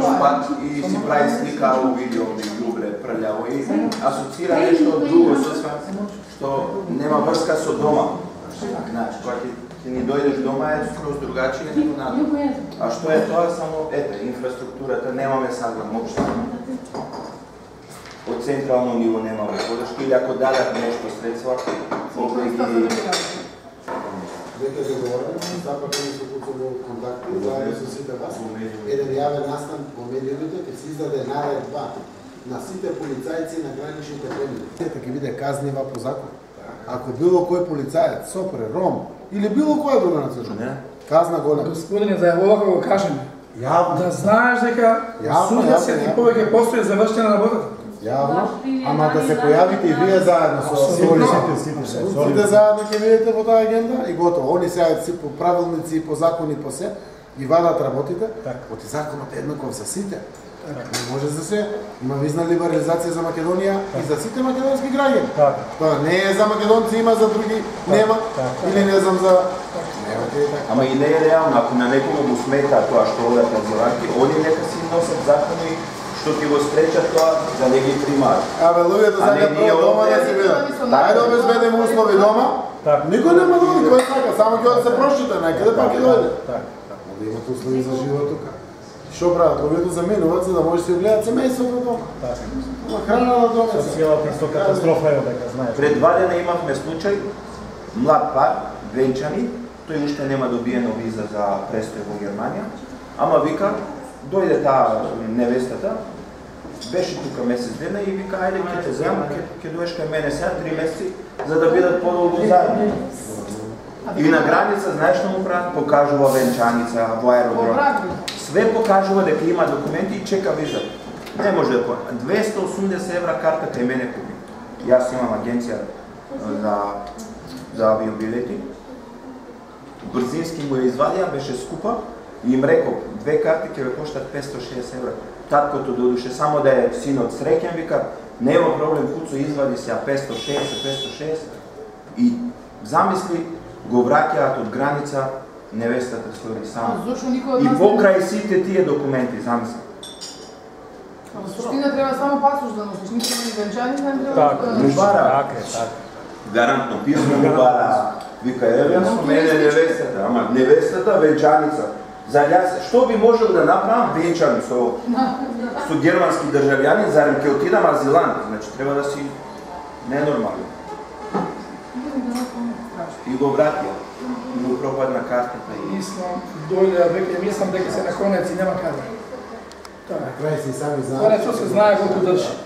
тој пат и си прави слика у видео ми ѓубре прљаво и асоцира нешто друго со сва што нема врска со дома. Значи, кога ќе ќе ни дојдеш дома е скроз другачие него надо. А што е тоа само ете инфраструктурата немаме саглам општо. Од централно ниво немаме подршка или ако дадат нешто средства, овде ги Дека се говориме, сакав да се куцува контакти заедно со сите вас. Еден јавен настан во медиумите ќе се издаде наредба на сите полицајци на граничните премини. Ќе ќе биде казнива по закон. Ако било кој полицаец, сопре, ром или било која друга националност, казна голема. Господине, за ова го кажеме. Јавно, Да знаеш дека јавно, се ти повеќе постои за вршење на работата. Јавно, ама да се појавите и вие заедно со Апсолутно. сите Сите заедно ќе видите во таа агенда и готово. Они сега си по правилници и по закони и по се и вадат работите. Така. Оти законот е еднаков за сите. Не може за се. Има визна либерализација за Македонија и за сите македонски граѓани. Така. Тоа не е за македонци, има за други нема. така. Или не знам за Нема ќе е така. Ама и не е реално, ако на некој му смета тоа што одат на зоранки, они нека си носат закони што ќе го спречат тоа да не ги примаат. Абе, луѓето А не, сакаат ние прво дома да си видат. Ајде обезбедиме услови дома. Така. Никој нема да кој сака, само ќе оди да се прошита, некаде пак ќе дојде. Така. Да имат услови за живот тука. Што прават? Луѓето заминуваат за да може да си гледаат семејството дома. Така. Храна на дома. се. Социјалата исто катастрофа е дека знаеш. Пред два дена имавме случај, млад пар, венчани, тој уште нема добиена виза за престој во Германија, ама вика, дојде таа невестата, беше тука месец дена и вика, ајде ќе те земам, ќе ќе доеш кај мене сега три месеци, за да бидат подолго заедно. И на граница, знаеш што му прават? Покажува венчаница во аеродром. Све покажува дека има документи и чека виза. Не може да по 280 евра карта кај мене купи. Јас имам агенција за за авиобилети. Брзински му ја извадија, беше скупа и им реков, две карти ќе ве коштат 560 евра. Таткото додуше само да е синот среќен, вика, нема проблем, куцо извади се 560, 560 и замисли го враќаат од граница невестата стори само. Никој И покрај сите тие документи, замисли. Во суштина треба само пасош да носиш, ниту ни венчани, не треба Така, да не носиш. бара. Така е, така. Гарантно писмо му бара. Вика, еве со мене невестата, ама невестата венчаница. Zar ja, što bi možel da napravam Bečani su ovo? Su germanski državljani, zar im keotinam azilant? Znači, treba da si nenormalni. Ili ga obratio. Ili propadna karta. Pa mi smo dolje, rekli, mi sam se na konec i nema kada. Na kraju si sami znao. Konec, to se zna kako drži.